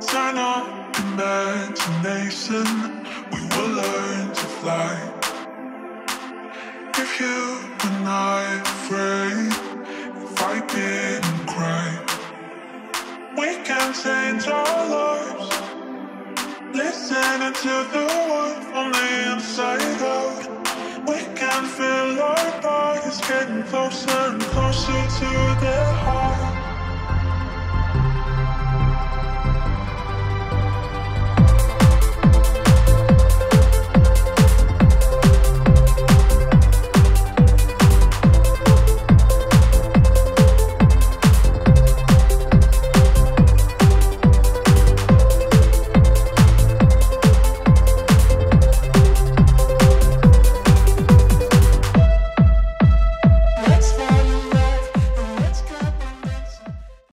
Turn on imagination, we will learn to fly. If you are not afraid, if I didn't cry, we can change our lives. Listening to the world from the inside out. We can feel our bodies getting closer and closer to